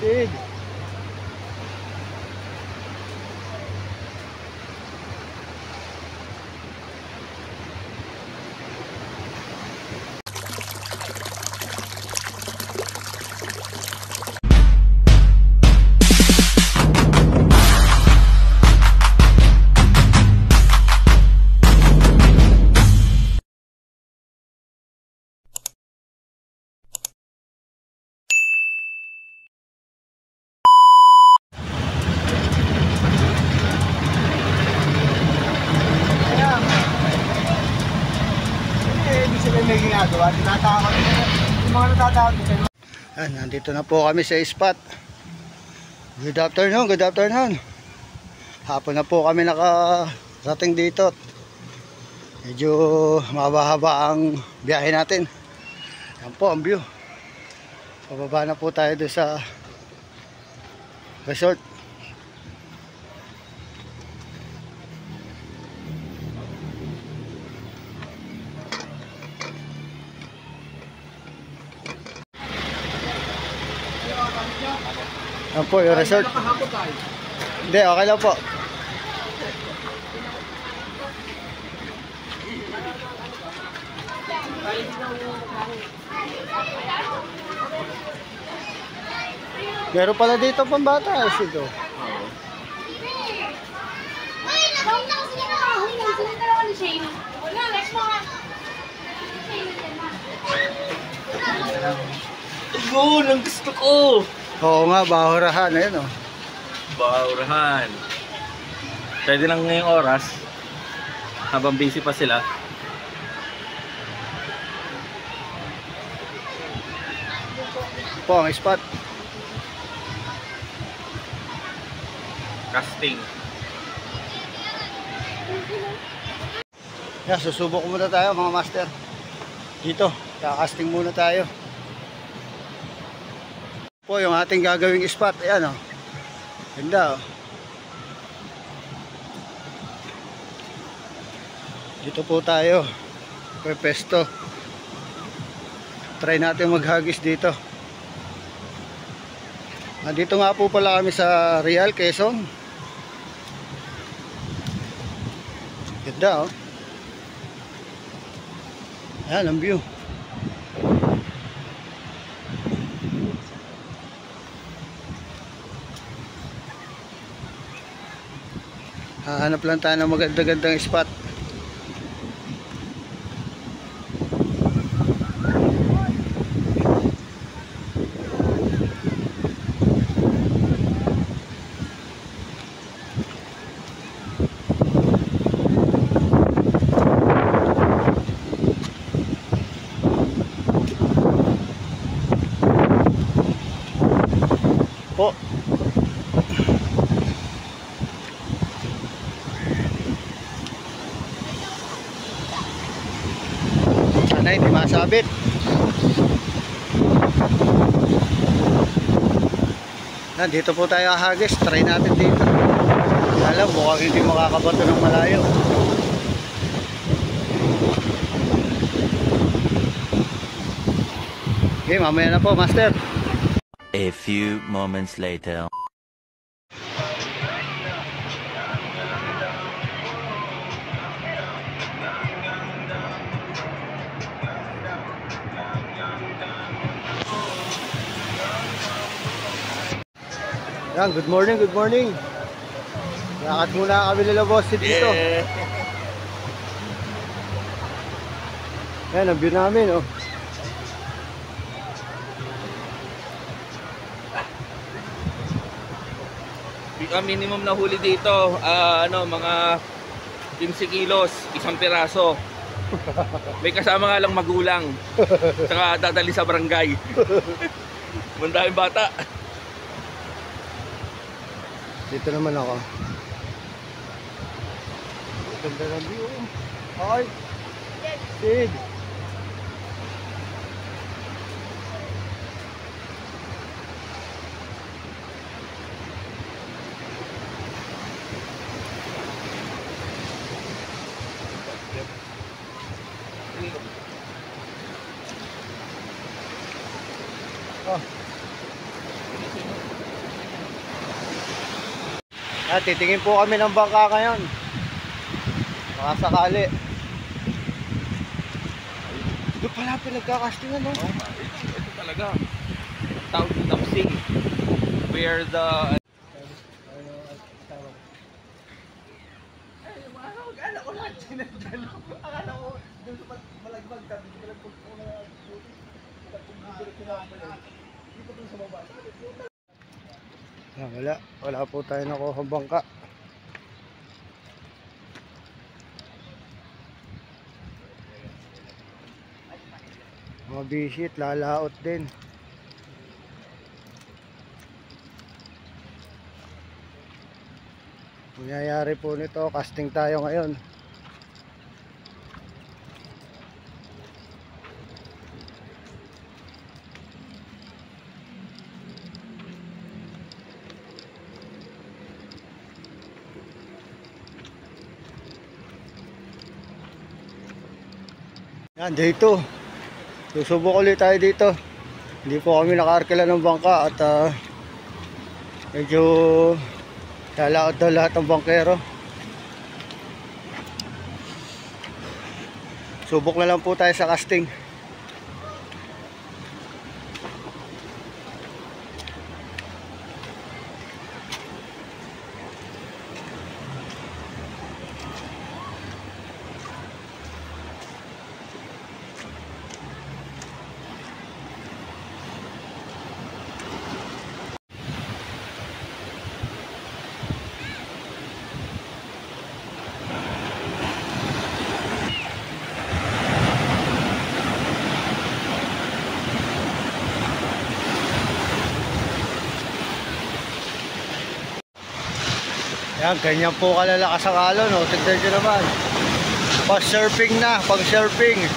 Sid. Ginagawa. Tinatakot. Yung mga natatakot kasi. Ah, nandito na po kami sa spot. Good afternoon, good afternoon. Hapon na po kami nakarating dito. Medyo mahaba-haba ang biyahe natin. Yan po ang view. Pababa na po tayo doon sa resort. Yan po yung resort. Hindi, okay lang po. Meron pala dito pambata. Ito. Yun, ang gusto ko! Oo nga, bahurahan. Ayan oh. Baurahan. Pwede lang ngayong oras. Habang busy pa sila. Po ang spot. Casting. Yan, susubok muna tayo mga master. Dito, kakasting muna tayo. Po yung ating gagawing spot. Ayan oh. Ganda oh. Dito po tayo. Pepesto. Try natin maghagis dito. Nandito nga po pala kami sa Real, Quezon. Ganda oh. Ayan ang view. Hahanap lang tayo ng maganda-gandang spot. Sana hindi masabit. Nandito po tayo hagis. Try natin dito. Alam, mukhang hindi makakabato ng malayo. Okay, mamaya na po, master. A few moments later. Yan, good morning, good morning. Lakad muna kami nila boss dito. Yeah. Yan, ang view namin, oh. Ang minimum na huli dito, ah, ano, mga 15 kilos, isang piraso. May kasama nga lang magulang. Saka dadali sa barangay. Mandaming bata. Dito naman ako. Ganda ng view. Hi. Sid. Oh. Yan, titingin po kami ng bangka ngayon. Baka sakali. Doon pala pinagkakastingan, no? Oo nga, ito, ito talaga. Ng Napsing. Where the... Yan, wala. Wala po tayo nakuha bangka. Mga bisit, lalaot din. Nangyayari po nito, casting tayo ngayon. Yan, dito. Susubok ulit tayo dito. Hindi po kami nakaarkila ng bangka at ah, medyo lalaot daw lahat ng bangkero. Subok na lang po tayo sa casting. Yan, ganyan po kalalakas ang alon. No? Tignan nyo naman. Pag surfing na, pag surfing.